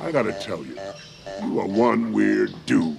I gotta tell you, you are one weird dude.